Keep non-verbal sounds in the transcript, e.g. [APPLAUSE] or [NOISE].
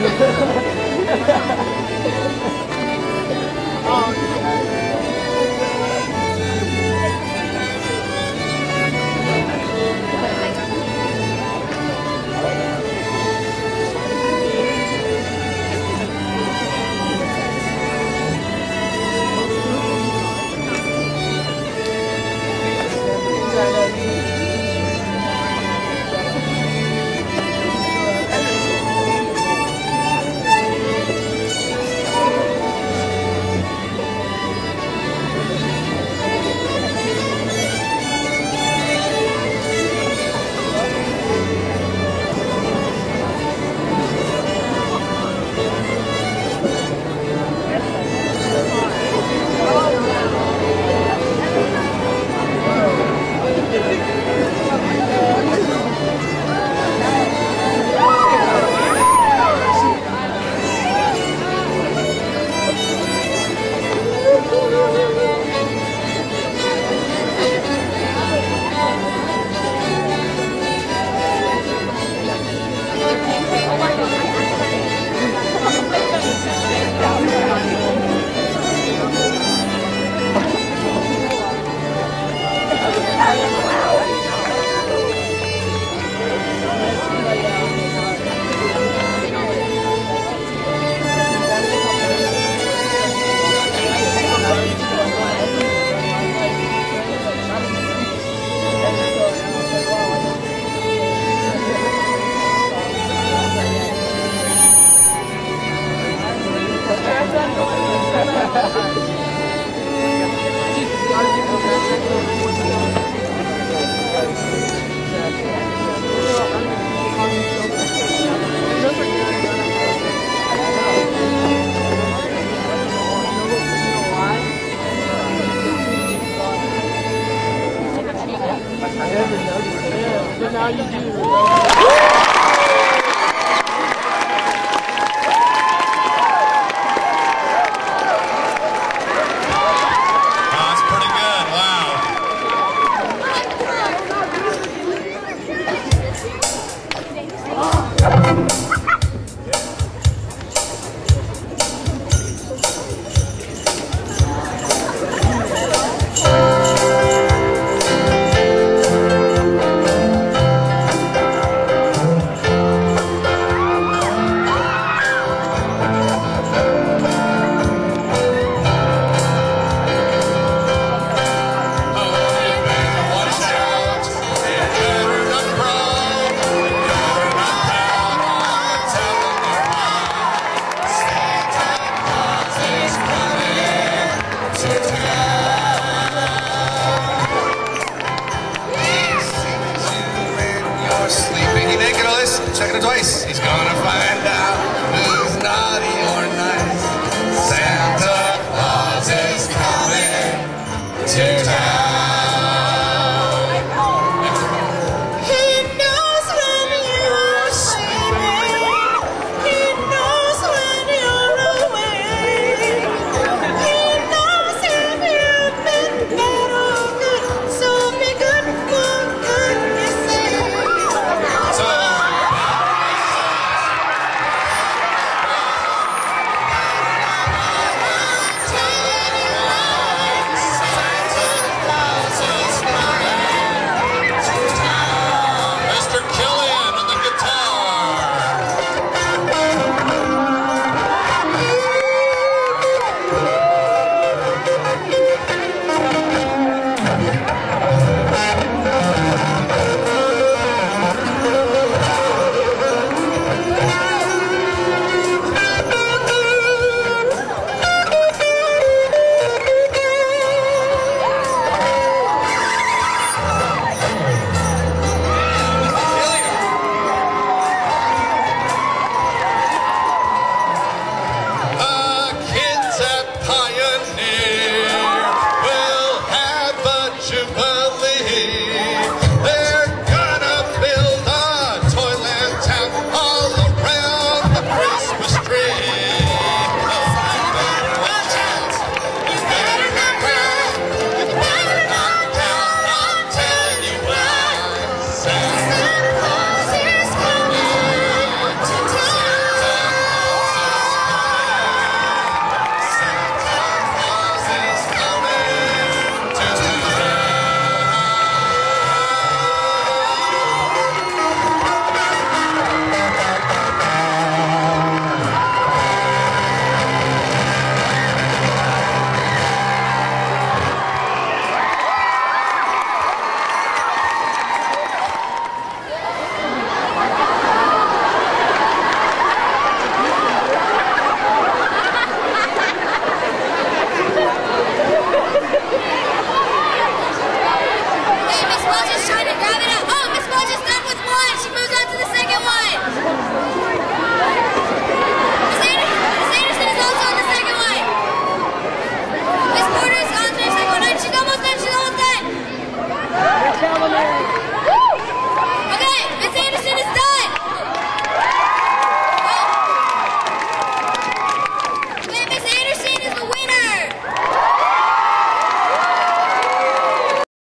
Gracias. [LAUGHS]